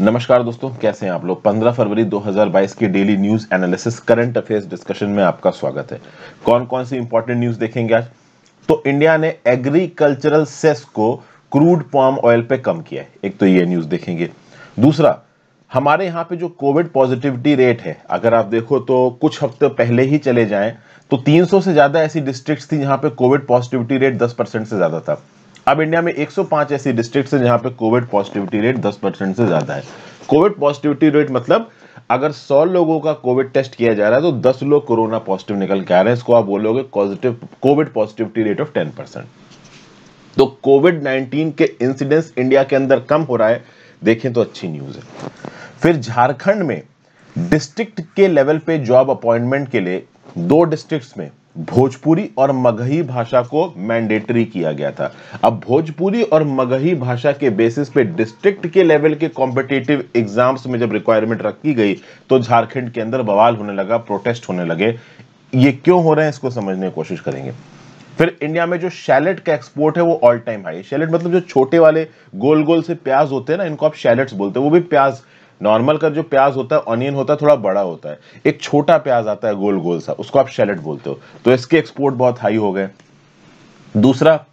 नमस्कार दोस्तों, कैसे हैं आप लोग? 15 फरवरी 2022 के daily news analysis, current affairs discussion में आपका स्वागत है। कौन कौन सी इंपॉर्टेंट न्यूज़ देखेंगे आज? तो इंडिया ने एग्रीकल्चरल सेस को क्रूड पॉम ऑयल पे कम किया है। एक तो ये न्यूज़ देखेंगे। दूसरा, हमारे यहाँ पे जो कोविड पॉजिटिविटी रेट है, अगर आप देखो तो कुछ हफ़्ते पहले ही चले जाएँ तो 300 से ज़्यादा ऐसी डिस्ट्रिक्ट्स थी जहाँ पे कोविड पॉजिटिविटी रेट 10 परसेंट से ज़्यादा था। अब इंडिया में 105 ऐसी डिस्ट्रिक्ट है जहाँ पे कोविड पॉजिटिविटी रेट 10 परसेंट से ज़्यादा है। कोविड पॉजिटिविटी रेट मतलब अगर 100 लोगों का कोविड टेस्ट किया जा रहा है तो 10 लोग कोरोना पॉजिटिव निकल के आ रहे हैं। इसको आप बोलोगे positive Covid positivity rate of 10 percent. तो कोविड 19 के इंसिडेंस इंडिया के अंदर कम हो रहा है। देखें तो अच्छी न्यूज़ है। फिर झारखंड में डिस्ट्रिक्ट के लेवल पे जॉब अपॉइंटमेंट के लिए दो डिस्ट्रिक्ट्स में भोजपुरी और मगही भाषा को मैंडेटरी किया गया था। अब भोजपुरी और मगही भाषा के बेसिस पे डिस्ट्रिक्ट के लेवल के कॉम्पिटेटिव एग्ज़ाम्स में जब रिक्वायरमेंट रखी गई तो झारखंड के अंदर बवाल होने लगा प्रोटेस्ट होने लगे। ये क्यों हो रहे हैं, इसको समझने की कोशिश करेंगे। फिर इंडिया में जो शैलेट का एक्सपोर्ट है, वो ऑल टाइम हाई शैलेट मतलब जो छोटे वाले गोल गोल से प्याज होते हैं ना, इनको आप शैलेट्स बोलते हैं, वो भी प्याज नॉर्मल का जो प्याज होता है ऑनियन होता है, थोड़ा बड़ा होता है। एक छोटा प्याज आता है गोल गोल सा, उसको आप शैलेट बोलते हो। तो इसके एक्सपोर्ट बहुत हाई हो गए। दूसरा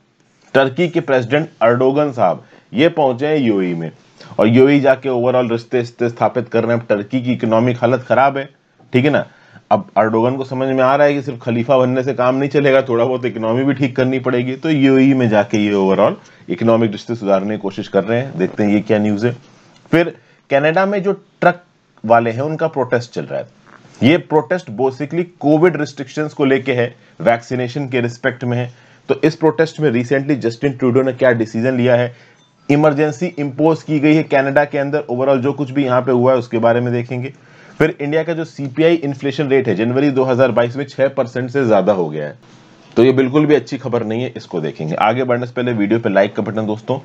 टर्की के प्रेसिडेंट अर्डोगन साहब, ये पहुँचे हैं यूएई में। और यूएई जाके ओवरऑल रिश्ते स्थापित कर रहे हैं। टर्की की इकोनॉमिक हालत खराब है, ठीक है ना? अब अर्डोगन को समझ में आ रहा है कि सिर्फ़ खलीफा बनने से काम नहीं चलेगा थोड़ा बहुत इकोनॉमी भी ठीक करनी पड़ेगी। तो यूएई में जाके ये ओवरऑल इकोनॉमिक रिश्ते सुधारने की कोशिश कर रहे हैं। देखते हैं ये क्या न्यूज़ है। फिर कनाडा में जो ट्रक वाले हैं, उनका प्रोटेस्ट चल रहा है। ये प्रोटेस्ट बेसिकली कोविड रिस्ट्रिक्शंस को लेके है वैक्सीनेशन के रिस्पेक्ट में है। तो इस प्रोटेस्ट में रिसेंटली जस्टिन ट्रूडो ने क्या डिसीज़न लिया है? इमरजेंसी इंपोज की गई है कनाडा के अंदर। ओवरऑल जो कुछ भी यहाँ पे हुआ है, उसके बारे में देखेंगे। फिर इंडिया का जो सीपीआई इन्फ्लेशन रेट है, जनवरी 2022 में 6 परसेंट से ज़्यादा हो गया है। तो ये बिल्कुल भी अच्छी खबर नहीं है, इसको देखेंगे। आगे बढ़ने से पहले वीडियो पे लाइक का बटन दोस्तों।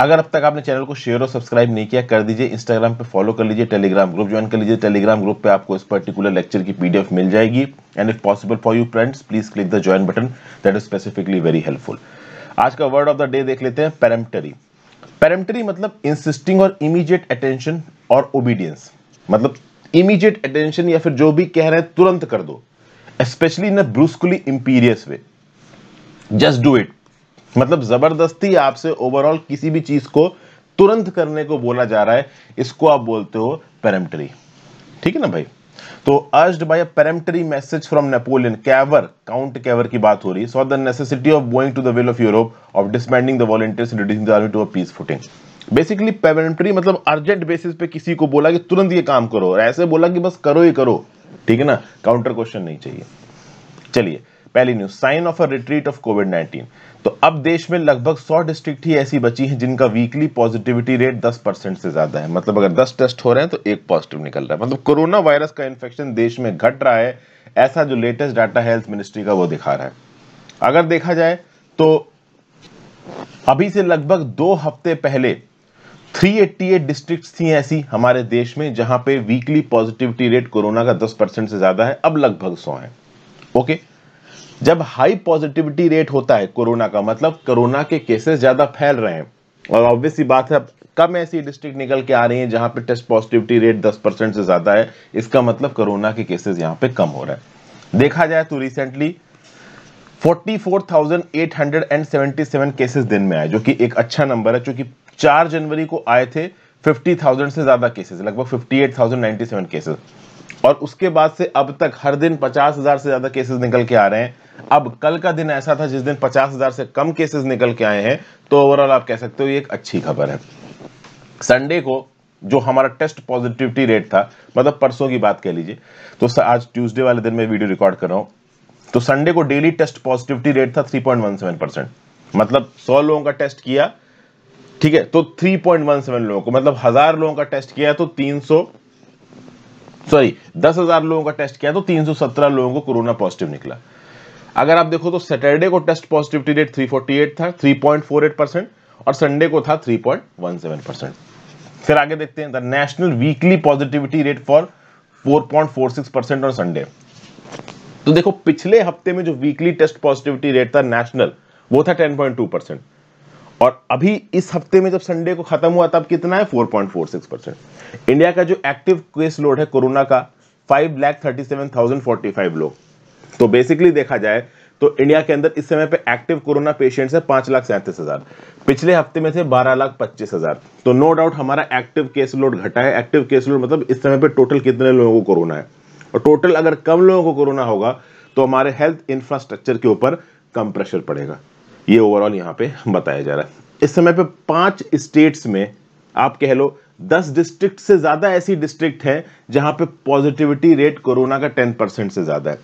अगर अब तक आपने चैनल को शेयर और सब्सक्राइब नहीं किया, कर दीजिए इंस्टाग्राम पे फॉलो कर लीजिए टेलीग्राम ग्रुप ज्वाइन कर लीजिए। टेलीग्राम ग्रुप पे आपको इस पर्टिकुलर लेक्चर की पीडीएफ मिल जाएगी। And if possible for you friends please click the join button that is specifically very helpful आज का वर्ड ऑफ़ द डे देख लेते हैं पेरेम्पटरी पेरेम्पटरी मतलब इंसिस्टिंग और इमीडिएट अटेंशन और ओबीडियंस मतलब इमीडिएट अटेंशन या फिर जो भी कह रहे हैं, तुरंत कर दो। Specially in brusquely imperious way just do it मतलब ज़बरदस्ती आपसे ओवरऑल किसी भी चीज़ को तुरंत करने को बोला जा रहा है, इसको आप बोलते हो पेरेम्टरी ठीक है ना भाई? तो urged by a peremptory message from Napoleon Cavour count Cavour की बात हो रही so the necessity of going to the will of Europe of disbanding the volunteers reducing the army to a peace footing basically peremptory मतलब urgent basis पे किसी को बोला कि तुरंत ये काम करो, और ऐसे बोला कि बस करो ही करो। ठीक है ना? काउंटर क्वेश्चन नहीं चाहिए। चलिए, पहली news sign of a retreat of Covid 19 तो अब देश में लगभग 100 डिस्ट्रिक्ट ही ऐसी बची हैं जिनका वीकली पॉजिटिविटी रेट 10 परसेंट से ज़्यादा है। मतलब अगर 10 टेस्ट हो रहे हैं तो एक पॉजिटिव निकल रहा है। मतलब कोरोना वायरस का इन्फेक्शन देश में घट रहा है, ऐसा जो लेटेस्ट डाटा हेल्थ मिनिस्ट्री का वो दिखा रहा है। अगर देखा जाए तो अभी से लगभग दो हफ़्ते पहले 388 डिस्ट्रिक्ट्स थी ऐसी हमारे देश में, जहाँ पे वीकली पॉजिटिविटी रेट कोरोना का 10 परसेंट से ज़्यादा है, अब लगभग 100 है। Okay okay? जब हाई पॉजिटिविटी रेट होता है कोरोना का मतलब कोरोना के केसेस ज़्यादा फैल रहे हैं। और ऑब्वियसली बात है कम ऐसी डिस्ट्रिक्ट निकल के आ रही है जहाँ पे टेस्ट पॉजिटिविटी रेट 10 परसेंट से ज़्यादा है। इसका मतलब कोरोना के केसेस यहाँ पे कम हो रहा है। देखा जाए तो रिसेंटली 44,877 केसेस दिन में आए जो कि एक अच्छा नंबर है क्योंकि 4 जनवरी को आए थे 50,000 से ज़्यादा केसेस लगभग 58,097 केसेस और उसके बाद से अब तक हर दिन 50,000 से ज़्यादा केसेस निकल के आ रहे हैं। अब कल का दिन ऐसा था जिस दिन पचास हज़ार से कम केसेस निकल के आए हैं तो ओवरऑल आप कह सकते हो ये एक अच्छी खबर है। संडे को जो हमारा टेस्ट पॉजिटिविटी रेट था मतलब परसों की बात कह लीजिए तो आज ट्यूसडे वाले दिन में वीडियो रिकॉर्ड कर रहा हूँ तो संडे को डेली टेस्ट पॉजिटिविटी रेट था 3.17 परसेंट मतलब 100 लोगों का टेस्ट किया ठीक है तो 3.17 लोगों को मतलब हज़ार लोगों का टेस्ट किया तो 300 सॉरी, दस हज़ार लोगों का टेस्ट किया तो 317 लोगों को कोरोना पॉजिटिव निकला। अगर आप देखो तो सैटरडे को टेस्ट पॉजिटिविटी रेट 348 था 3.48 परसेंट, और संडे को था 3.17 परसेंट। फिर आगे देखते हैं, the national weekly positivity rate for 4.46 percent और संडे तो देखो, पिछले हफ़्ते में जो वीकली टेस्ट पॉजिटिविटी रेट था नेशनल, वो था 10.2 परसेंट। और अभी इस हफ़्ते में जब संडे को खत्म हुआ, तब कितना है? 4.46 परसेंट इंडिया का जो एक्टिव केस लोड है कोरोना का five lakh thirty seven thousand forty five लोग। तो बेसिकली देखा जाए तो इंडिया के अंदर इस समय पे एक्टिव कोरोना पेशेंट्स है पाँच लाख सैंतीस हज़ार। पिछले हफ़्ते में थे बारह लाख पच्चीस हज़ार। तो नो डाउट हमारा एक्टिव केस लोड घटा है। एक्टिव केस लोड मतलब इस समय पे टोटल कितने लोगों को कोरोना है? और टोटल अगर कम लोगों को कोरोना होगा तो हमारे हेल्थ इंफ्रास्ट्रक्चर के ऊपर कम प्रेशर पड़ेगा। ये ओवरऑल यहाँ पे बताया जा रहा है। इस समय पे पाँच स्टेट्स में आप कह लो, दस डिस्ट्रिक्ट से ज़्यादा ऐसी डिस्ट्रिक्ट है जहाँ पे पॉजिटिविटी रेट कोरोना का टेन परसेंट से ज़्यादा है।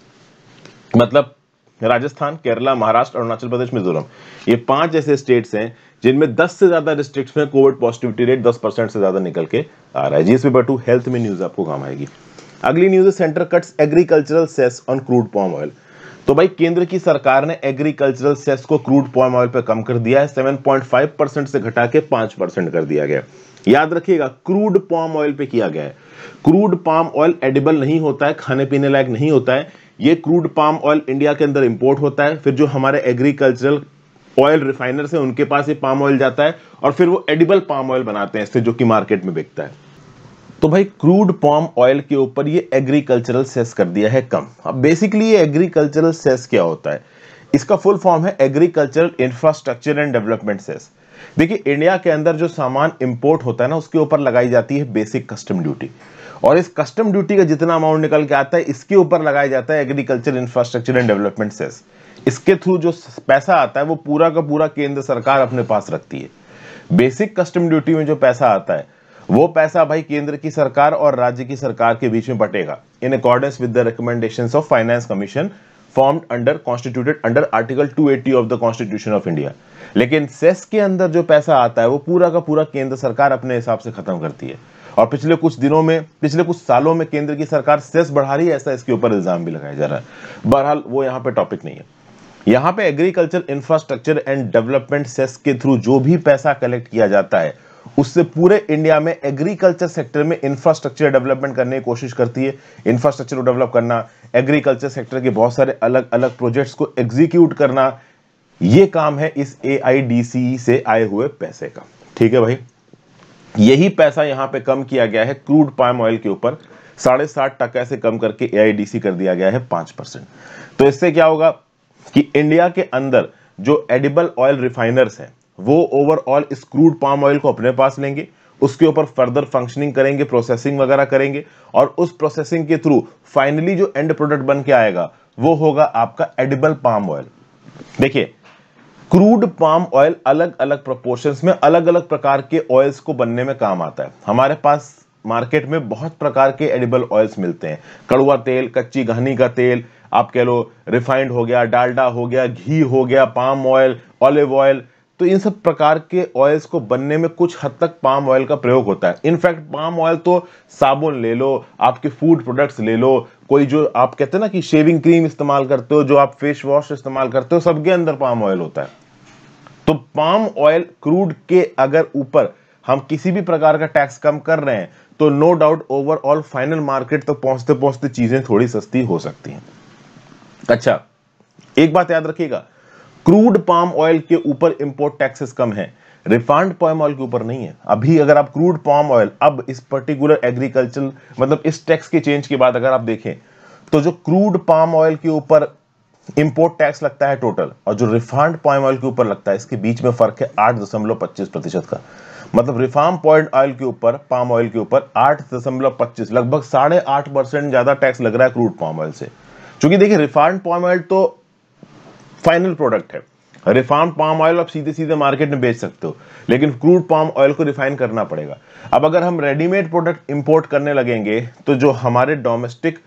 मतलब राजस्थान, केरला, महाराष्ट्र, अरुणाचल प्रदेश, मिजोरम, ये पाँच ऐसे स्टेट्स हैं जिनमें 10 से ज़्यादा डिस्ट्रिक्ट्स में कोविड पॉजिटिविटी रेट 10 परसेंट से ज़्यादा निकल के आ रहा है। जी पेपर टू हेल्थ में न्यूज़ आपको काम आएगी। अगली news centre cuts agricultural cess on crude palm oil तो भाई केंद्र की सरकार ने एग्रीकल्चरल सेस को क्रूड पॉम ऑयल पे कम कर दिया है 7.5 परसेंट से घटा के 5 परसेंट कर दिया गया याद रखिएगा, क्रूड पॉम ऑयल पे किया गया है। क्रूड पाम ऑयल एडिबल नहीं होता है, खाने पीने लायक नहीं होता है। ये क्रूड पाम ऑयल इंडिया के अंदर इंपोर्ट होता है, फिर जो हमारे एग्रीकल्चरल ऑयल रिफाइनर्स हैं, उनके पास ये पाम ऑयल जाता है और फिर वो एडिबल पाम ऑयल बनाते हैं, इससे जो कि मार्केट में बिकता है। तो भाई क्रूड पॉम ऑयल के ऊपर ये एग्रीकल्चरल सेस कर दिया है कम। अब बेसिकली ये एग्रीकल्चरल सेस क्या होता है? इसका फुल फॉर्म है agricultural infrastructure and development cess देखिए इंडिया के अंदर जो सामान इंपोर्ट होता है ना, उसके ऊपर लगाई जाती है बेसिक कस्टम ड्यूटी और इस कस्टम ड्यूटी का जितना अमाउंट निकल के आता है, इसके ऊपर लगाया जाता है agriculture infrastructure and development cess इसके थ्रू जो पैसा आता है, वो पूरा का पूरा केंद्र सरकार अपने पास रखती है। बेसिक कस्टम ड्यूटी में जो पैसा आता है वो पैसा भाई केंद्र की सरकार और राज्य की सरकार के बीच में बटेगा। In accordance with the recommendation of finance commission formed under constituted under article 280 of the constitution of India लेकिन सेस के अंदर जो पैसा आता है, वो पूरा का पूरा केंद्र सरकार अपने हिसाब से खत्म करती है। और पिछले कुछ दिनों में, पिछले कुछ सालों में केंद्र की सरकार सेस बढ़ा रही है, ऐसा इसके ऊपर इल्ज़ाम भी लगाया जा रहा है। बहरहाल, वो यहाँ पे टॉपिक नहीं है। यहाँ पे agriculture infrastructure and development cess के थ्रू जो भी पैसा कलेक्ट किया जाता है उससे पूरे इंडिया में एग्रीकल्चर सेक्टर में इंफ्रास्ट्रक्चर डेवलपमेंट करने की कोशिश करती है। इंफ्रास्ट्रक्चर को डेवलप करना एग्रीकल्चर सेक्टर के बहुत सारे अलग अलग प्रोजेक्ट्स को एग्जीक्यूट करना, ये काम है इस एआईडीसी से आए हुए पैसे का। ठीक है भाई? यही पैसा यहाँ पे कम किया गया है क्रूड पाम ऑयल के ऊपर। साढ़े सात टका से कम करके एआईडीसी कर दिया गया है पाँच परसेंट। तो इससे क्या होगा कि इंडिया के अंदर जो एडिबल ऑयल रिफाइनर्स हैं वो ओवरऑल इस क्रूड पाम ऑयल को अपने पास लेंगे, उसके ऊपर फर्दर फंक्शनिंग करेंगे प्रोसेसिंग वगैरह करेंगे और उस प्रोसेसिंग के थ्रू फाइनली जो एंड प्रोडक्ट बन के आएगा, वो होगा आपका एडिबल पाम ऑयल देखिए क्रूड पाम ऑयल अलग अलग प्रोपोर्शंस में अलग अलग प्रकार के ऑयल्स को बनने में काम आता है। हमारे पास मार्केट में बहुत प्रकार के एडिबल ऑयल्स मिलते हैं। कड़ुआ तेल, कच्ची घनी का तेल, आप कह लो रिफाइंड हो गया, डालडा हो गया, घी हो गया पाम ऑयल ऑलिव ऑयल तो इन सब प्रकार के ऑयल्स को बनने में कुछ हद तक पाम ऑयल का प्रयोग होता है। इनफैक्ट पाम ऑयल तो साबुन ले लो, आपके फ़ूड प्रोडक्ट्स ले लो, कोई जो आप कहते हैं ना कि शेविंग क्रीम इस्तेमाल करते हो, जो आप फेस वॉश इस्तेमाल करते हो, सबके अंदर पाम ऑयल होता है। तो पाम ऑयल क्रूड के अगर ऊपर हम किसी भी प्रकार का टैक्स कम कर रहे हैं तो no doubt overall final market तक पहुँचते पहुँचते चीज़ें थोड़ी सस्ती हो सकती हैं। अच्छा एक बात याद रखिएगा क्रूड पाम ऑयल के ऊपर इंपोर्ट टैक्सेस कम है। रिफाइंड पाम ऑयल के ऊपर नहीं है। अभी अगर आप क्रूड पाम ऑयल अब इस पर्टिकुलर एग्रीकल्चर मतलब इस टैक्स के चेंज के बाद अगर आप देखें तो जो क्रूड पाम ऑयल के ऊपर इंपोर्ट टैक्स लगता है टोटल और जो रिफाइंड पाम ऑयल के ऊपर लगता है, इसके बीच में फ़र्क है आठ दशमलव पच्चीस प्रतिशत का। मतलब रिफार्म पॉइंट ऑयल के ऊपर पाम ऑयल के ऊपर आठ दशमलव पच्चीस, लगभग साढ़े आठ परसेंट ज़्यादा टैक्स लग रहा है क्रूड पाम ऑयल से। क्योंकि देखिए रिफाइंड पाम ऑयल तो फाइनल प्रोडक्ट है। रिफार्म पाम ऑयल आप सीधे सीधे मार्केट में बेच सकते हो, लेकिन क्रूड पाम ऑयल को रिफाइन करना पड़ेगा। अब अगर हम रेडीमेड प्रोडक्ट इंपोर्ट करने लगेंगे तो जो हमारे डोमेस्टिक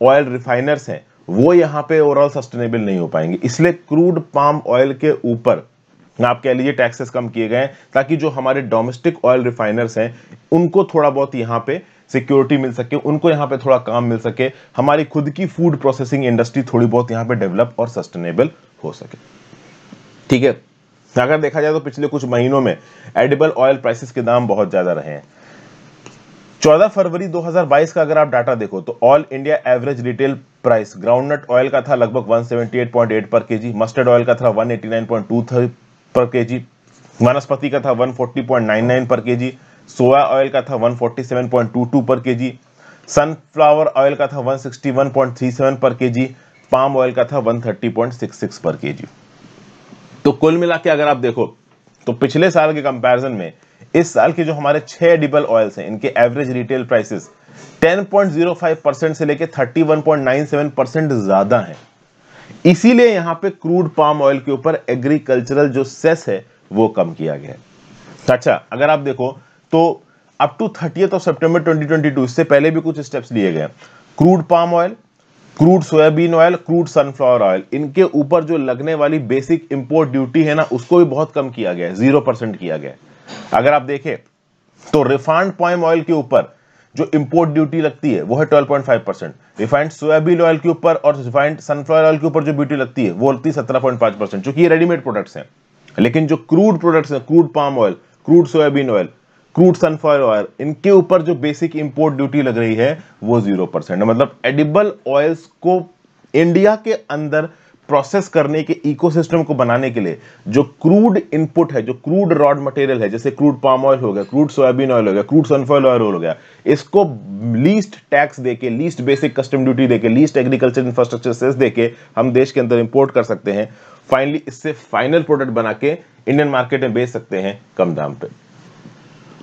ऑयल रिफाइनर्स हैं, वो यहाँ पे ओवरऑल सस्टेनेबल नहीं हो पाएँगे। इसलिए क्रूड पाम ऑयल के ऊपर आप कह लीजिए टैक्सेस कम किए गए ताकि जो हमारे डोमेस्टिक ऑयल रिफाइनर्स हैं, उनको थोड़ा बहुत यहाँ पे सिक्योरिटी मिल सके, उनको यहाँ पे थोड़ा काम मिल सके। हमारी खुद की फ़ूड प्रोसेसिंग इंडस्ट्री थोड़ी बहुत यहाँ पे डेवलप और सस्टेनेबल हो सके। ठीक है? अगर देखा जाए तो पिछले कुछ महीनों में एडिबल ऑयल प्राइसेस के दाम बहुत ज़्यादा रहे हैं। 14 फरवरी 2022 का अगर आप डाटा देखो तो all India average retail price groundnut oil का था लगभग 178.8 पर केजी मस्टर्ड ऑयल का था 189.23 पर केजी, वनस्पति का था 140.99 पर केजी सोया ऑयल का था 147.22 पर केजी सनफ्लावर ऑयल का था 161.37 पर केजी पाम ऑयल का था 130.66 पर केजी तो कुल मिला के अगर आप देखो तो पिछले साल के कंपैरिजन में, इस साल के जो हमारे छह एडिबल ऑयल्स हैं, इनके एवरेज रिटेल प्राइसेस 10.05 परसेंट से लेके 31.97 परसेंट ज़्यादा हैं। इसीलिए यहाँ पे क्रूड पाम ऑयल के ऊपर एग्रीकल्चरल जो सेस है, वो कम किया गया है। अच्छा अगर आप देखो तो अप टू थर्टी ऑफ़ सितंबर 2022 इससे पहले भी कुछ स्टेप्स लिए गए crude palm oil crude soybean oil crude sunflower oil इनके ऊपर जो लगने वाली बेसिक इंपोर्ट ड्यूटी है ना, उसको भी बहुत कम किया गया है ज़ीरो परसेंट किया गया है। अगर आप देखें तो रिफाइंड पॉइम ऑयल के ऊपर जो इंपोर्ट ड्यूटी लगती है, वो है 12.5 परसेंट रिफाइंड सोयाबीन ऑयल के ऊपर और रिफाइंड सनफ्लावर ऑयल के ऊपर जो ड्यूटी लगती है, वो लगती है 17.5 परसेंट चूँकि ये रेडीमेड प्रोडक्ट्स हैं। लेकिन जो क्रूड प्रोडक्ट्स हैं crude palm oil crude soybean oil crude sunflower oil, इनके ऊपर जो बेसिक इंपोर्ट ड्यूटी लग रही है, वो ज़ीरो परसेंट मतलब एडिबल ऑयल्स को इंडिया के अंदर प्रोसेस करने के इकोसिस्टम को बनाने के लिए जो क्रूड इनपुट है, जो क्रूड रॉड मटेरियल है, जैसे क्रूड पाम ऑयल हो गया क्रूड सोयाबीन ऑयल हो गया क्रूड सनफ्लावर ऑयल हो गया, इसको लीस्ट टैक्स देके लीस्ट बेसिक कस्टम ड्यूटी देके लीस्ट एग्रीकल्चर इंफ्रास्ट्रक्चर सेस देके हम देश के अंदर इंपोर्ट कर सकते हैं। फाइनली इससे फाइनल प्रोडक्ट बना के इंडियन मार्केट में बेच सकते हैं कम दाम पे।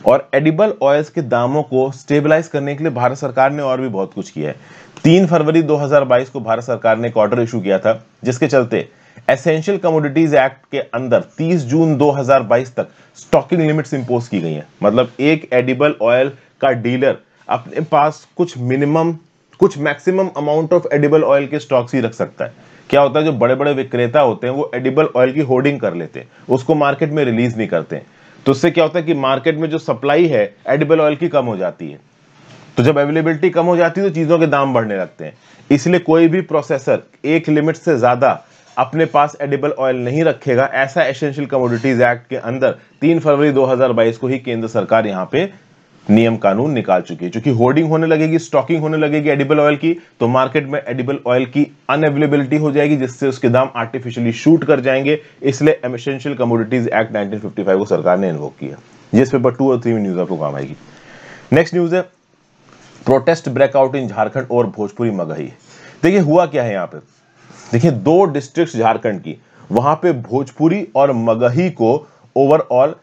और एडिबल ऑयल्स के दामों को स्टेबलाइज करने के लिए भारत सरकार ने और भी बहुत कुछ किया है। तीन फरवरी 2022 को भारत सरकार ने एक ऑर्डर इशू किया था, जिसके चलते एसेंशियल कमोडिटीज एक्ट के अंदर 30 जून 2022 तक स्टॉकिंग लिमिट्स इंपोज की गई हैं। मतलब एक एडिबल ऑयल का डीलर अपने पास कुछ मिनिमम कुछ maximum amount of edible oil के स्टॉक्स ही रख सकता है। क्या होता है, जो बड़े बड़े विक्रेता होते हैं, वो एडिबल ऑयल की होर्डिंग कर लेते हैं। उसको मार्केट में रिलीज़ नहीं करते हैं। तो उससे क्या होता है कि मार्केट में जो सप्लाई है एडिबल ऑयल की कम हो जाती है। तो जब अवेलेबिलिटी कम हो जाती है तो चीज़ों के दाम बढ़ने लगते हैं। इसलिए कोई भी प्रोसेसर एक लिमिट से ज़्यादा अपने पास एडिबल ऑयल नहीं रखेगा। ऐसा एसेंशियल कमोडिटीज एक्ट के अंदर 3 फरवरी 2022 को ही केंद्र सरकार यहाँ पे नियम कानून निकाल चुकी है। क्योंकि होर्डिंग होने लगेगी स्टॉकिंग होने लगेगी एडिबल ऑयल की तो मार्केट में एडिबल ऑयल की अनअवेलेबिलिटी हो जाएगी, जिससे उसके दाम आर्टिफिशियली शूट कर जाएँगे। इसलिए एसेंशियल कमोडिटीज एक्ट 1955 को सरकार ने इन्वोक किया। जिस पेपर टू और थ्री में न्यूज़ आपको काम आएगी। नेक्स्ट न्यूज़ है protest break out in Jharkhand और भोजपुरी मगही देखिए, हुआ क्या है यहाँ पे? देखिए, दो डिस्ट्रिक्ट झारखंड की, वहाँ पे भोजपुरी और मगही को ओवरऑल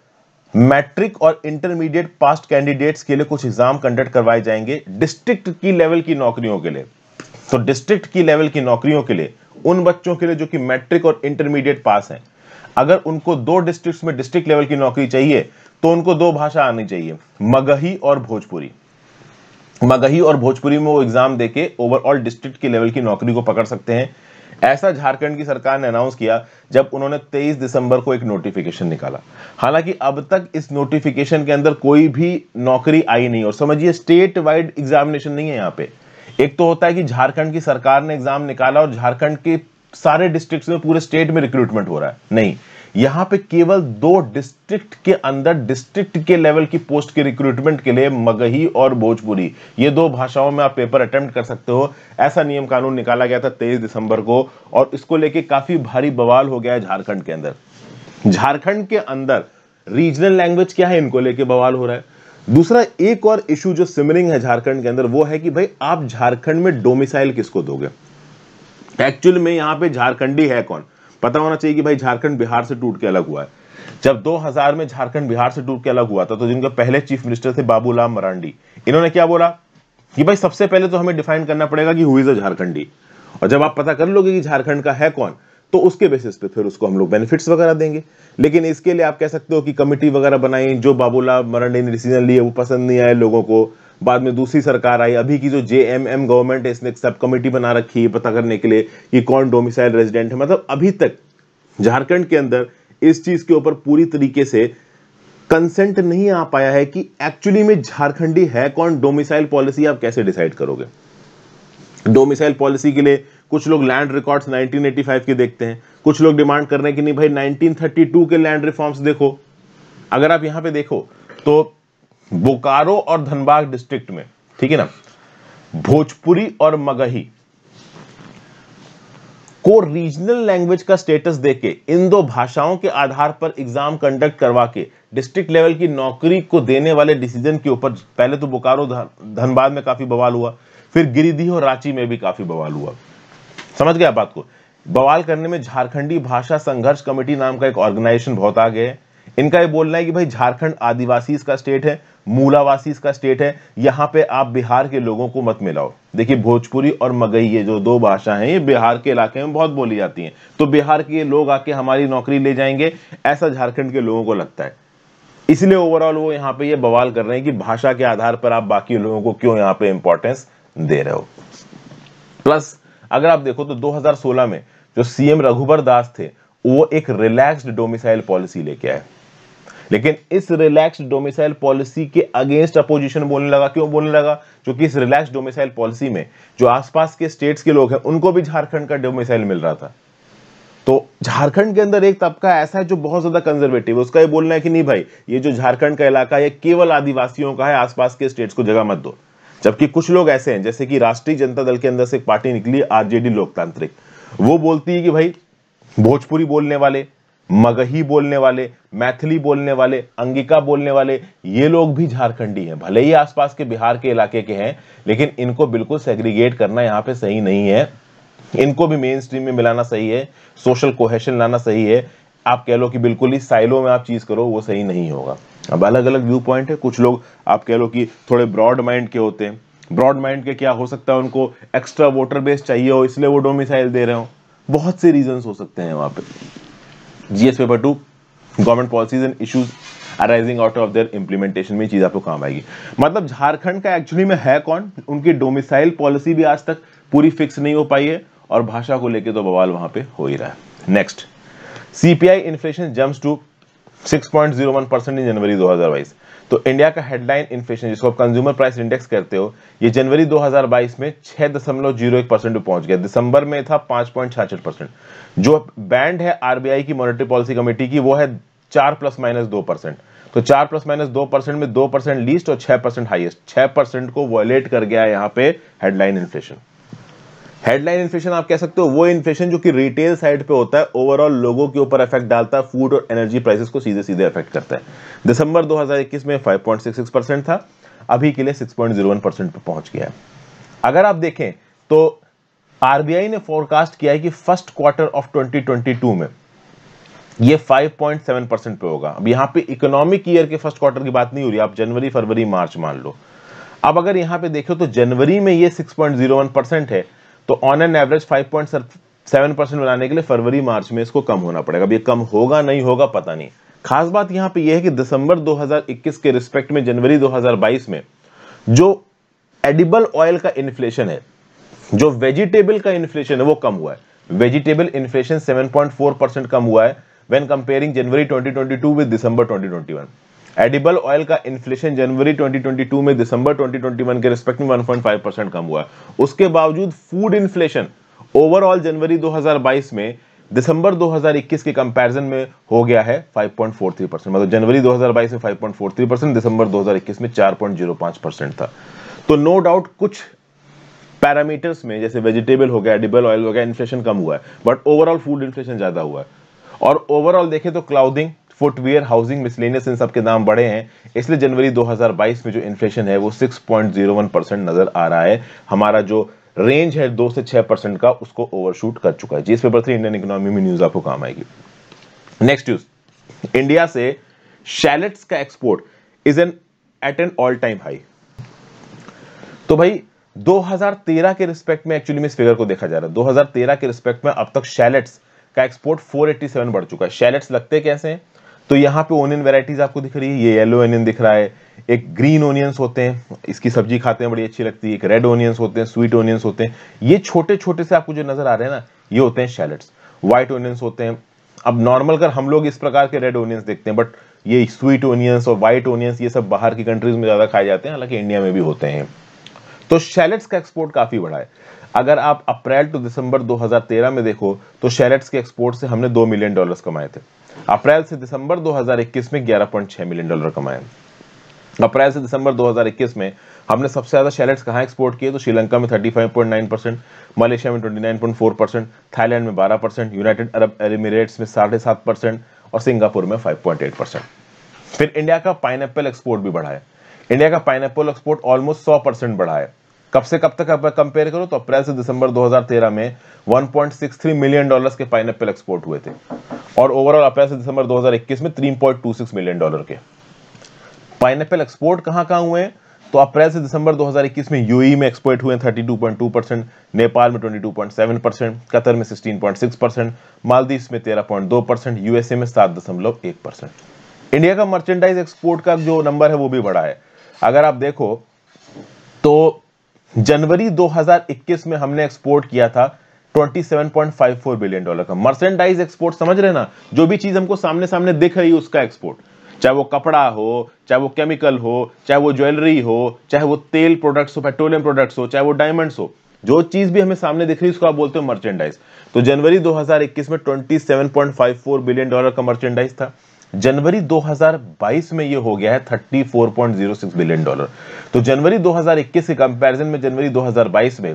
मैट्रिक और इंटरमीडिएट पास्ट कैंडिडेट्स के लिए कुछ एग्ज़ाम कंडक्ट करवाए जाएँगे डिस्ट्रिक्ट की लेवल की नौकरियों के लिए। तो डिस्ट्रिक्ट की लेवल की नौकरियों के लिए, उन बच्चों के लिए जो कि मैट्रिक और इंटरमीडिएट पास हैं, अगर उनको दो डिस्ट्रिक्ट्स में डिस्ट्रिक्ट लेवल की नौकरी चाहिए तो उनको दो भाषा आनी चाहिए, मगही और भोजपुरी। मगही और भोजपुरी में वो एग्ज़ाम देके ओवरऑल डिस्ट्रिक्ट की लेवल की नौकरी को पकड़ सकते हैं। ऐसा झारखंड की सरकार ने अनाउंस किया जब उन्होंने 23 दिसंबर को एक नोटिफिकेशन निकाला। हालाँकि अब तक इस नोटिफिकेशन के अंदर कोई भी नौकरी आई नहीं। और समझिए स्टेट वाइड एग्जामिनेशन नहीं है यहाँ पे। एक तो होता है कि झारखंड की सरकार ने एग्ज़ाम निकाला और झारखंड के सारे डिस्ट्रिक्ट में पूरे स्टेट में रिक्रूटमेंट हो रहा है। नहीं। यहाँ पे केवल दो डिस्ट्रिक्ट के अंदर डिस्ट्रिक्ट के लेवल की पोस्ट के रिक्रूटमेंट के लिए मगही और भोजपुरी। ये दो भाषाओं में आप पेपर अटेम्प्ट कर सकते हो। ऐसा नियम कानून निकाला गया था तेईस दिसंबर को और इसको लेके काफ़ी भारी बवाल हो गया है झारखंड के अंदर। झारखंड के अंदर रीजनल लैंग्वेज क्या है? इनको लेके बवाल हो रहा है। दूसरा एक और इशू जो सिमरिंग है झारखंड के अंदर, वो है कि भाई आप झारखंड में डोमिसाइल किसको दोगे? एक्चुअल में यहाँ पे झारखंडी है कौन? पता होना चाहिए कि भाई झारखंड बिहार से टूट के अलग हुआ है। जब 2000 में झारखंड बिहार से टूट के अलग हुआ था तो जिनके पहले चीफ मिनिस्टर थे बाबूलाल मरांडी, इन्होंने क्या बोला कि भाई सबसे पहले तो हमें डिफाइन करना पड़ेगा कि हुई झारखंडी। और जब आप पता कर लोगे कि झारखंड का है कौन तो उसके बेसिस पे फिर उसको हम लोग बेनिफिट्स वगैरह देंगे। लेकिन इसके लिए आप कह सकते हो कि कमिटी वगैरह बनाई, जो बाबूलाल मरांडी ने डिसीज़न लिए, वो पसंद नहीं आए लोगों को। बाद में दूसरी सरकार आई। अभी की जो जे एम एम गवर्नमेंट है, इसने एक सब कमेटी बना रखी है पता करने के लिए कि कौन डोमिसाइल रेजिडेंट है। मतलब अभी तक झारखंड के अंदर इस चीज़ के ऊपर पूरी तरीके से कंसेंट नहीं आ पाया है कि एक्चुअली में झारखंडी है कौन डोमिसाइल पॉलिसी आप कैसे डिसाइड करोगे? डोमिसाइल पॉलिसी के लिए कुछ लोग लैंड रिकॉर्ड्स 1985 के देखते हैं। कुछ लोग डिमांड कर रहे हैं कि नहीं भाई 1932 के लैंड रिफॉर्म्स देखो। अगर आप यहाँ पे देखो तो बोकारो और धनबाद डिस्ट्रिक्ट में, ठीक है ना? भोजपुरी और मगही को रीजनल लैंग्वेज का स्टेटस देके, इन दो भाषाओं के आधार पर एग्ज़ाम कंडक्ट करवा के डिस्ट्रिक्ट लेवल की नौकरी को देने वाले डिसीज़न के ऊपर, पहले तो बोकारो धनबाद में काफ़ी बवाल हुआ, फिर गिरिडीह और रांची में भी काफ़ी बवाल हुआ। समझ गया बात को? बवाल करने में झारखंडी भाषा संघर्ष कमेटी नाम का एक ऑर्गेनाइजेशन बहुत आगे है। इनका ये बोलना है कि भाई झारखंड आदिवासी का स्टेट है मूलावासी का स्टेट है, यहाँ पे आप बिहार के लोगों को मत मिलाओ। देखिए भोजपुरी और मगही, ये जो दो भाषा हैं, ये बिहार के इलाके में बहुत बोली जाती हैं। तो बिहार के लोग आके हमारी नौकरी ले जाएँगे, ऐसा झारखंड के लोगों को लगता है। इसलिए ओवरऑल वो यहाँ पे ये बवाल कर रहे हैं कि भाषा के आधार पर आप बाकी लोगों को क्यों यहाँ पे इंपॉर्टेंस दे रहे हो। प्लस अगर आप देखो तो 2016 में जो सीएम रघुबर दास थे, वो एक रिलैक्स्ड डोमिसाइल पॉलिसी लेके आए। लेकिन इस रिलैक्स डोमिसाइल पॉलिसी के अगेंस्ट अपोजिशन बोलने लगा, क्यों बोलने लगा? क्योंकि इस रिलैक्स डोमिसाइल पॉलिसी में जो आसपास के स्टेट्स के लोग हैं, उनको भी झारखंड का डोमिसाइल मिल रहा था। तो झारखंड के अंदर एक तबका ऐसा है जो बहुत ज़्यादा कंजर्वेटिव है। उसका ये बोलना है कि नहीं भाई, ये जो झारखंड का इलाका है केवल आदिवासियों का है, आसपास के स्टेट्स को जगह मत दो। जबकि कुछ लोग ऐसे हैं, जैसे कि राष्ट्रीय जनता दल के अंदर से एक पार्टी निकली, आरजेडी लोकतांत्रिक। वो बोलती है कि भाई, भोजपुरी बोलने वाले मगही बोलने वाले, मैथिली बोलने वाले, अंगिका बोलने वाले, ये लोग भी झारखंडी हैं। भले ही आसपास के बिहार के इलाके के हैं, लेकिन इनको बिल्कुल सेग्रीगेट करना यहाँ पे सही नहीं है। इनको भी मेन स्ट्रीम में मिलाना सही है सोशल कोहेशन लाना सही है। आप कह लो कि बिल्कुल ही साइलो में आप चीज़ करो, वो सही नहीं होगा। अब अलग अलग व्यू पॉइंट है, कुछ लोग आप कह लो कि थोड़े ब्रॉड माइंड के होते हैं। ब्रॉड माइंड के क्या हो सकता है उनको? एक्स्ट्रा वोटर बेस चाहिए हो, इसलिए वो डोमिसाइल दे रहे हो। बहुत से रीजन हो सकते हैं वहाँ पे। GS paper two government policies and issues arising out of their implementation में चीज़ आपको काम आएगी। मतलब झारखंड का एक्चुअली में है कौन? उनकी डोमिसाइल पॉलिसी भी आज तक पूरी फिक्स नहीं हो पाई है और भाषा को लेकर तो बवाल वहाँ पे हो ही रहा है। Next CPI inflation jumps to 6.01 percent in January 2022 तो इंडिया का हेडलाइन इन्फ्लेशन जिसको आप कंज्यूमर प्राइस इंडेक्स करते हो, ये जनवरी 2022 में 6.01 परसेंट पहुँच गया। दिसंबर में था पाँच परसेंट। जो बैंड है आरबीआई की मॉनेटरी पॉलिसी कमेटी की, वो है चार प्लस माइनस दो परसेंट। तो चार प्लस माइनस दो परसेंट में दो परसेंट लीस्ट और छह परसेंट हाइएस्ट छह परसेंट को वॉयलेट कर गया यहाँ पे हेडलाइन इन्फ्लेशन हेडलाइन इन्फ्लेशन आप कह सकते हो, वो इन्फ्लेशन जो कि रिटेल साइड पे होता है ओवरऑल लोगों के ऊपर इफ़ेक्ट डालता है फ़ूड और एनर्जी प्राइसेस को सीधे सीधे इफ़ेक्ट करता है। दिसंबर 2021 में 5.66 परसेंट था, अभी के लिए 6.01 परसेंट पे पहुँच गया है। अगर आप देखें तो आरबीआई ने फोरकास्ट किया है कि फ़र्स्ट क्वार्टर ऑफ़ 2022 में ये 5.7 परसेंट पे होगा। अब यहाँ पे इकोनॉमिक ईयर के फ़र्स्ट क्वार्टर की बात नहीं हो रही, आप जनवरी, फरवरी, मार्च मान लो। अब अगर यहाँ पे देखो तो जनवरी में ये 6.01 परसेंट है तो ऑन एन एवरेज 5.7 परसेंट बनाने के लिए फरवरी, मार्च में इसको कम होना पड़ेगा। अब ये कम होगा, नहीं होगा, पता नहीं। खास बात यहाँ पे ये है कि दिसंबर 2021 के रिस्पेक्ट में, जनवरी 2022 में, जो एडिबल ऑयल का इन्फ्लेशन है, जो वेजिटेबल का इन्फ्लेशन है, वो कम हुआ है। वेजिटेबल इन्फ्लेशन 7.4 परसेंट कम हुआ है when comparing January 2022 with December 2021 edible oil का इन्फ्लेशन जनवरी 2022 में दिसंबर 2021 के रिस्पेक्ट में 1.5 परसेंट कम हुआ। है उसके बावजूद फ़ूड इन्फ्लेशन ओवरऑल जनवरी 2022 में दिसंबर 2021 के कंपैरिजन में हो गया है 5.43 परसेंट। मतलब जनवरी 2022 में 5.43 परसेंट, दिसंबर 2021 में 4.05 परसेंट था। तो नो डाउट कुछ पैरामीटर्स में, जैसे वेजिटेबल हो गया एडिबल ऑयल हो गया इन्फ्लेशन कम हुआ है बट ओवरऑल फ़ूड इन्फ्लेशन ज़्यादा हुआ है। और ओवरऑल देखें तो क्लाउडिंग फुटवेयर हाउसिंग मिसलेनियस इन सबके दाम बढ़े हैं। इसलिए जनवरी 2022 में जो इन्फ्लेशन है, वो 6.01 परसेंट नज़र आ रहा है। हमारा जो रेंज है, दो से छह परसेंट का, उसको ओवरशूट कर चुका है। जिस पेपर थ्री इंडियन इकोनॉमी में न्यूज़ आपको काम आएगी। नेक्स्ट न्यूज़ इंडिया से शैलेट्स का export is an at an all time high तो भाई 2013 के रिस्पेक्ट में एक्चुअली में इस फिगर को देखा जा रहा है। 2013 के रिस्पेक्ट में अब तक शैलेट्स का एक्सपोर्ट 487 बढ़ चुका है। शैलेट्स लगते कैसे हैं? तो यहाँ पे ओनियन वेराइटीज आपको दिख रही है, ये येलो ओनियन दिख रहा है, एक ग्रीन ओनियंस होते हैं, इसकी सब्ज़ी खाते हैं, बड़ी अच्छी लगती है, एक रेड ओनियंस होते हैं स्वीट ओनियंस होते हैं, ये छोटे छोटे से आपको जो नज़र आ रहे हैं ना, ये होते हैं शैलेट्स व्हाइट ओनियंस होते हैं, अब नॉर्मल कर हम लोग इस प्रकार के रेड ओनियंस देखते हैं बट ये स्वीट ओनियंस और व्हाइट ओनियंस ये सब बाहर की कंट्रीज़ में ज़्यादा खाए जाते हैं, हालाँकि इंडिया में भी होते हैं तो शैलेट्स का एक्सपोर्ट काफ़ी बढ़ा है, अगर आप अप्रैल टू दिसंबर 2013 में देखो तो शैलेट्स के एक्सपोर्ट से हमने दो मिलियन डॉलर्स कमाए थे अप्रैल से दिसंबर 2021 में 11.6 मिलियन डॉलर कमाए। अप्रैल से दिसंबर 2021 में हमने सबसे ज़्यादा शैलेट्स कहाँ एक्सपोर्ट किए? तो श्रीलंका में 35.9 परसेंट, मलेशिया में 29.4 परसेंट, थाईलैंड में 12 परसेंट, यूनाइटेड अरब एमिरेट्स में साढ़े सात परसेंट और सिंगापुर में 5.8 परसेंट। फिर इंडिया का पाइन एक्सपोर्ट भी बढ़ा है इंडिया का पाइन एक्सपोर्ट ऑलमोस्ट सौ परसेंट बढ़ा है कब से कब तक कंपेयर करो? तो अप्रैल से दिसंबर 2013 में 1.63 मिलियन डॉलर्स के पाइन एक्सपोर्ट हुए थे। और ओवरऑल अप्रैल से दिसंबर 2021 में 3.26 मिलियन डॉलर के। पाइन एक्सपोर्ट कहाँ कहाँ हुए तो अप्रैल से दिसंबर 2021 में यूई में एक्सपोर्ट हुए 32.2 परसेंट नेपाल में 22.7 परसेंट कतर में 16.6 परसेंट मालदीव में 13.2 परसेंट यूएसए में 7.1 परसेंट इंडिया का मर्चेंडाइज एक्सपोर्ट का जो नंबर है वो भी बढ़ा है। अगर आप देखो तो जनवरी 2021 में हमने एक्सपोर्ट किया था 27.54 बिलियन डॉलर का। मर्चेंडाइज एक्सपोर्ट समझ रहे ना? जो भी चीज़ हमको सामने सामने दिख रही है, उसका एक्सपोर्ट चाहे वो कपड़ा हो, चाहे वो केमिकल हो, चाहे वो ज्वेलरी हो, चाहे वो तेल प्रोडक्ट्स हो पेट्रोलियम प्रोडक्ट्स हो, चाहे वो डायमंड्स हो, जो चीज़ भी हमें सामने दिख रही है, उसको आप बोलते हो मर्चेंडाइज तो जनवरी 2021 में 27.54 बिलियन डॉलर का मर्चेंडाइज था। जनवरी 2022 में ये हो गया है 34.06 बिलियन डॉलर तो जनवरी 2021 के कंपैरिजन में, जनवरी 2022 में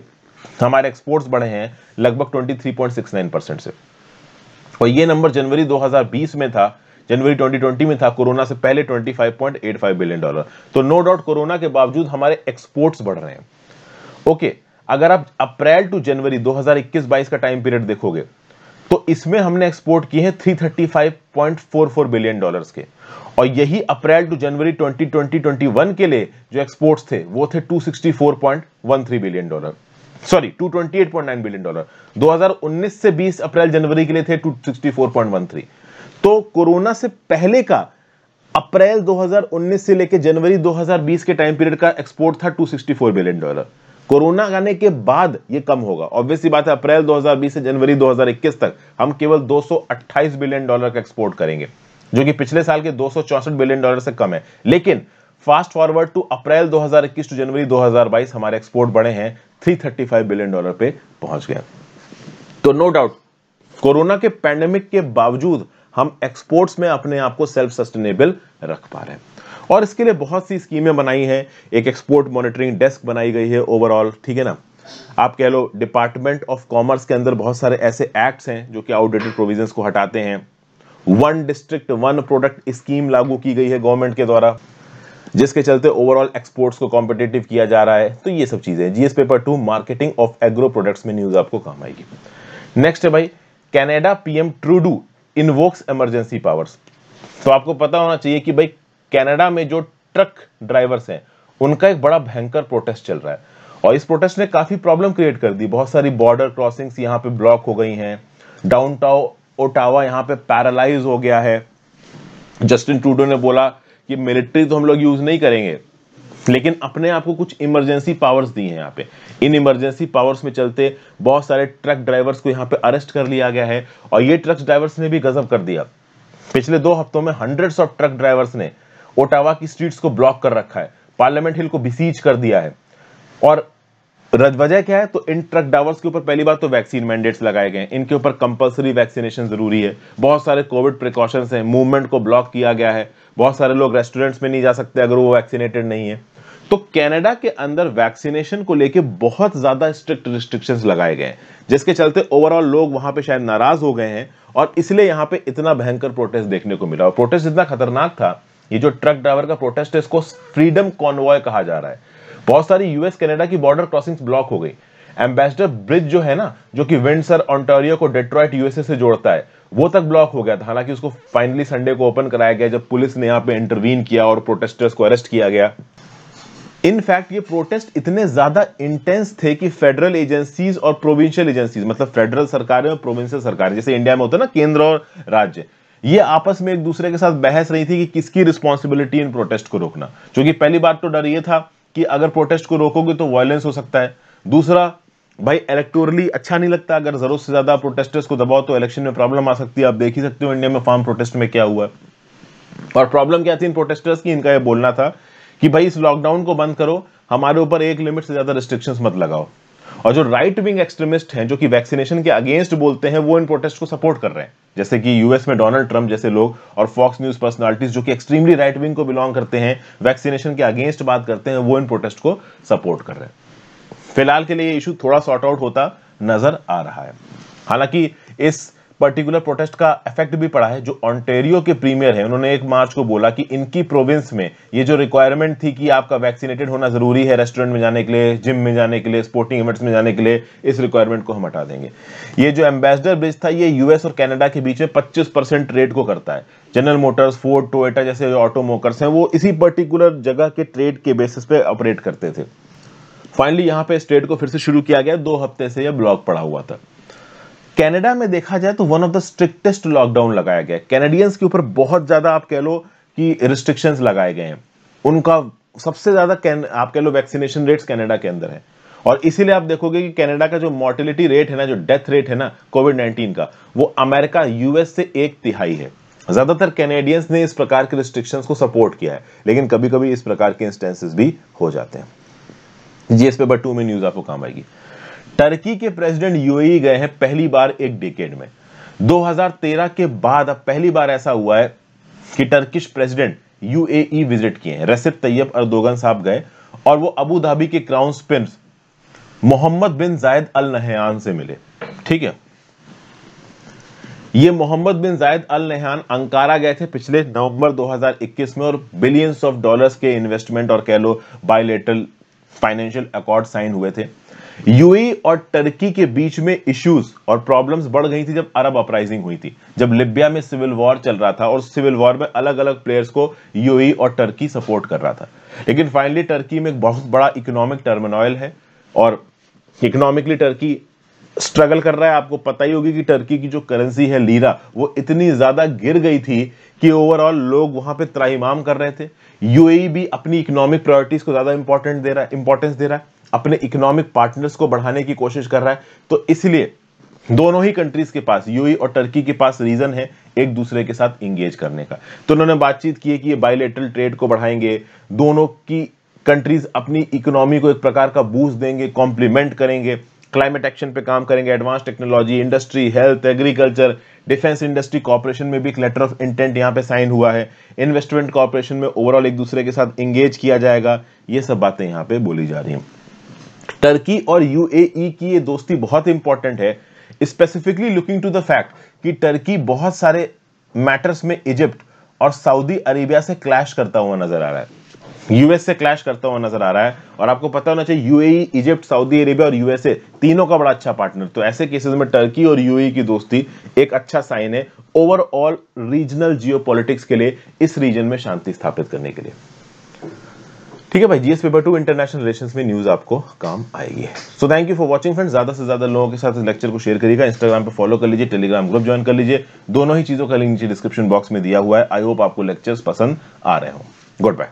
हमारे एक्सपोर्ट्स बढ़े हैं लगभग 23.69 परसेंट से। और ये नंबर जनवरी 2020 में था, जनवरी 2020 में था, कोरोना से पहले 25.85 बिलियन डॉलर तो नो डाउट कोरोना के बावजूद हमारे एक्सपोर्ट्स बढ़ रहे हैं। ओके, अगर आप अप्रैल टू जनवरी 2021-22 का टाइम पीरियड देखोगे तो इसमें हमने एक्सपोर्ट किए हैं 335.44 बिलियन डॉलर्स के। और यही अप्रैल टू जनवरी 2020-21 के लिए जो एक्सपोर्ट्स थे, वो थे 264.13 billion dollar sorry 228.9 billion dollar 2019 से 20 अप्रैल जनवरी के लिए थे 264.13 तो कोरोना से पहले का अप्रैल 2019 से लेकर जनवरी 2020 के टाइम पीरियड का एक्सपोर्ट था 264 बिलियन डॉलर कोरोना आने के बाद ये कम होगा. ऑब्वियसली बात है अप्रैल 2020 से जनवरी 2021 तक हम केवल 228 बिलियन डॉलर का एक्सपोर्ट करेंगे, जो कि पिछले साल के दो बिलियन डॉलर से कम है. लेकिन fast forward to April 2021 to January 2022 हमारे एक्सपोर्ट बढ़े हैं 335 बिलियन डॉलर पे पहुँच गए तो नो डाउट कोरोना के पैंडेमिक के बावजूद हम एक्सपोर्ट्स में अपने आप को सेल्फ सस्टेनेबल रख पा रहे हैं। और इसके लिए बहुत सी स्कीमें बनाई हैं। एक एक्सपोर्ट मॉनिटरिंग डेस्क बनाई गई है ओवरऑल ठीक है ना? आप कह लो डिपार्टमेंट ऑफ़ कॉमर्स के अंदर बहुत सारे ऐसे एक्ट्स हैं जो कि आउटडेटेड प्रोविजंस को हटाते हैं। One district one product scheme लागू की गई है गवर्नमेंट के द्वारा। जिसके चलते ओवरऑल एक्सपोर्ट्स को कॉम्पिटेटिव किया जा रहा है। तो ये सब चीज़ें GS paper two marketing of agro products में न्यूज़ आपको काम आएगी। नेक्स्ट है भाई Canada PM Trudeau invokes emergency powers तो आपको पता होना चाहिए कि भाई कनाडा में जो ट्रक ड्राइवर्स हैं, उनका एक बड़ा भयंकर प्रोटेस्ट चल रहा है। और इस प्रोटेस्ट ने काफ़ी प्रॉब्लम क्रिएट कर दी। बहुत सारी बॉर्डर क्रॉसिंग्स यहाँ पे ब्लॉक हो गई हैं। डाउनटाउन ओटावा यहाँ पे पैरालाइज हो गया है। जस्टिन ट्रूडो ने बोला कि मिलिट्री तो हम लोग यूज़ नहीं करेंगे, लेकिन अपने आप को कुछ इमरजेंसी पावर्स दी हैं यहाँ पे। इन इमरजेंसी पावर्स में चलते बहुत सारे ट्रक ड्राइवर्स को यहाँ पे अरेस्ट कर लिया गया है, और ये ट्रक ड्राइवर्स ने भी गजब कर दिया। पिछले दो हफ्तों में हंड्रेड्स ऑफ़ ट्रक ड्राइवर्स ने ओटावा की स्ट्रीट्स को ब्लॉक कर रखा है पार्लियामेंट हिल को बिसीज कर दिया है। और वजह क्या है? तो इन ट्रक ड्राइवर्स के ऊपर पहली बात तो वैक्सीन मैंडेट्स लगाए गए इनके ऊपर कंपलसरी वैक्सीनेशन ज़रूरी है। बहुत सारे कोविड प्रिकॉशंस हैं। मूवमेंट को ब्लॉक किया गया है। बहुत सारे लोग रेस्टोरेंट्स में नहीं जा सकते अगर वो वैक्सीनेटेड नहीं है। तो कनाडा के अंदर वैक्सीनेशन को लेके बहुत ज़्यादा स्ट्रिक्ट रिस्ट्रिक्शंस लगाए गए जिसके चलते ओवरऑल लोग वहाँ पे शायद नाराज़ हो गए हैं और इसलिए यहाँ पे इतना भयंकर प्रोटेस्ट देखने को मिला। और प्रोटेस्ट इतना खतरनाक था, ये जो ट्रक ड्राइवर का प्रोटेस्ट है, इसको फ्रीडम कॉन्वॉय कहा जा रहा है। बहुत सारी यूएस कनाडा की बॉर्डर क्रॉसिंग ब्लॉक हो गई। एम्बेसडर ब्रिज जो है ना, जो कि विंडसर ऑन्टारियो को डेट्रॉइट यूएसए से जोड़ता है, वो तक ब्लॉक हो गया था। हालाँकि उसको फाइनली संडे को ओपन कराया गया, जब पुलिस ने यहाँ पे इंटरवीन किया और प्रोटेस्टर्स को अरेस्ट किया गया। इनफैक्ट ये प्रोटेस्ट इतने ज़्यादा इंटेंस थे कि फेडरल एजेंसीज और प्रोविंशियल एजेंसीज मतलब फेडरल सरकारें और प्रोविंशियल सरकार, जैसे इंडिया में होता है ना, केंद्र और राज्य, ये आपस में एक दूसरे के साथ बहस रही थी कि किसकी रिस्पॉन्सिबिलिटी इन प्रोटेस्ट को रोकना। क्योंकि पहली बात तो डर ये था कि अगर प्रोटेस्ट को रोकोगे तो वायलेंस हो सकता है। दूसरा, भाई इलेक्टोरली अच्छा नहीं लगता। अगर ज़रूरत से ज़्यादा प्रोटेस्टर्स को दबाओ तो इलेक्शन में प्रॉब्लम आ सकती है। आप देख ही सकते हो इंडिया में फार्म प्रोटेस्ट में क्या हुआ। और प्रॉब्लम क्या थी इन प्रोटेस्टर्स की? इनका यह बोलना था कि भाई, इस लॉकडाउन को बंद करो। हमारे ऊपर एक लिमिट से ज़्यादा रिस्ट्रिक्शंस मत लगाओ। और जो राइट विंग एक्सट्रीमिस्ट हैं, जो कि वैक्सीनेशन के अगेंस्ट बोलते हैं, वो इन प्रोटेस्ट को सपोर्ट कर रहे हैं। जैसे कि यूएस में डोनाल्ड ट्रंप जैसे लोग और फॉक्स न्यूज़ पर्सनालिटीज जो कि एक्सट्रीमली राइट विंग को बिलोंग करते हैं वैक्सीनेशन के अगेंस्ट बात करते हैं, वो इन प्रोटेस्ट को सपोर्ट कर रहे हैं। फ़िलहाल के लिए ये इशू थोड़ा सॉर्ट आउट होता नज़र आ रहा है। हालाँकि इस पर्टिकुलर प्रोटेस्ट का इफ़ेक्ट भी पड़ा है, जो ऑन्टेरियो के प्रीमियर है, उन्होंने एक मार्च को बोला कि इनकी प्रोविंस में ये जो रिक्वायरमेंट थी कि आपका वैक्सीनेटेड होना ज़रूरी है रेस्टोरेंट में जाने के लिए जिम में जाने के लिए स्पोर्टिंग इवेंट्स में जाने के लिए, इस रिक्वायरमेंट को हम हटा देंगे। ये जो एम्बेसडर ब्रिज था, ये यूएस और कनाडा के बीच में पच्चीस रेट को करता है। जनरल मोटर्स फोर्ड टोयोटा जैसे ऑटो मोकर्स हैं, वो इसी पर्टिकुलर जगह के ट्रेड के बेसिस पे ऑपरेट करते थे। फाइनली यहाँ पे स्टेट को फिर से शुरू किया गया, दो हफ़्ते से यह ब्लॉक पड़ा हुआ था। कनाडा में देखा जाए तो one of the strictest lockdown लगाया गया कैनेडियंस के ऊपर बहुत ज़्यादा आप कह लो कि रिस्ट्रिक्शंस लगाए गए हैं। उनका सबसे ज़्यादा आप कह लो वैक्सीनेशन रेट्स कनाडा के अंदर है। और इसीलिए आप देखोगे कि कनाडा का जो मोर्टिलिटी रेट है ना, जो डेथ रेट है ना कोविड 19 का, वो अमेरिका यूएस से एक तिहाई है। ज़्यादातर कैनेडियंस ने इस प्रकार के रिस्ट्रिक्शंस को सपोर्ट किया है, लेकिन कभी कभी इस प्रकार के इंस्टेंसेस भी हो जाते हैं। जीएस पेपर टू में न्यूज़ आपको काम आएगी। टर्की के प्रेसिडेंट यूएई गए हैं पहली बार एक डिकेड में। 2013 के बाद अब पहली बार ऐसा हुआ है कि टर्किश प्रेसिडेंट यूएई विज़िट किए हैं। रेसिप तैयब अर्दोगन साहब गए और वो अबू धाबी के crown prince Mohammed bin Zayed Al Nahyan से मिले। ठीक है? ये Mohammad bin Zayed Al Nahyan Ankara गए थे पिछले नवंबर 2021 में और बिलियंस ऑफ़ डॉलर्स के इन्वेस्टमेंट और कह लो बायोलेटरल फाइनेंशियल अकॉर्ड साइन हुए थे। यूएई और टर्की के बीच में इश्यूज़ और प्रॉब्लम्स बढ़ गई थी जब अरब अपराइजिंग हुई थी। जब लिबिया में सिविल वॉर चल रहा था और सिविल वॉर में अलग अलग प्लेयर्स को यूएई और टर्की सपोर्ट कर रहा था। लेकिन फाइनली टर्की में एक बहुत बड़ा इकोनॉमिक टर्मिनॉयल है और इकोनॉमिकली टर्की स्ट्रगल कर रहा है। आपको पता ही होगी कि टर्की की जो करेंसी है लीरा वो इतनी ज़्यादा गिर गई थी कि ओवरऑल लोग वहाँ पे त्राईमाम कर रहे थे। यूएई भी अपनी इकोनॉमिक प्रायोरिटीज को ज़्यादा इंपॉर्टेंट दे रहा है इंपॉर्टेंस दे रहा है। अपने इकोनॉमिक पार्टनर्स को बढ़ाने की कोशिश कर रहा है। तो इसलिए दोनों ही कंट्रीज़ के पास यूई और टर्की के पास रीजन है एक दूसरे के साथ इंगेज करने का। तो उन्होंने बातचीत की है कि ये बायोलेटरल ट्रेड को बढ़ाएँगे, दोनों की कंट्रीज़ अपनी इकोनॉमी को एक प्रकार का बूस्ट देंगे कॉम्प्लीमेंट करेंगे क्लाइमेट एक्शन पे काम करेंगे advance technology industry health agriculture defence industry cooperation में भी एक लेटर ऑफ़ इंटेंट यहाँ पे साइन हुआ है। इन्वेस्टमेंट कॉपरेशन में ओवरऑल एक दूसरे के साथ इंगेज किया जाएगा। ये सब बातें यहाँ पे बोली जा रही हैं। टर्की और यूएई की ये दोस्ती बहुत इंपॉर्टेंट है। Specifically looking to the fact कि टर्की बहुत सारे मैटर्स में इजिप्ट और सऊदी अरेबिया से क्लैश करता हुआ नज़र आ रहा है। यूएस से क्लैश करता हुआ नज़र आ रहा है और आपको पता होना चाहिए यूएई इजिप्ट सऊदी अरेबिया और यूएसए तीनों का बड़ा अच्छा पार्टनर तो ऐसे केसेस में टर्की और यूएई की दोस्ती एक अच्छा साइन है ओवरऑल रीजनल जियोपॉलिटिक्स के लिए, इस रीजन में शांति स्थापित करने के लिए। ठीक है भाई GS paper two international relation में न्यूज़ आपको काम आएगी। So thank you for watching friends ज़्यादा से ज़्यादा लोगों के साथ इस लेक्चर को शेयर करिएगा। इंस्टाग्राम पर फॉलो कर लीजिए टेलीग्राम ग्रुप ज्वाइन कर लीजिए। दोनों ही चीज़ों का लिंक नीचे डिस्क्रिप्शन बॉक्स में दिया हुआ है। आई होप आपको लेक्चर्स पसंद आ रहे हो। Good bye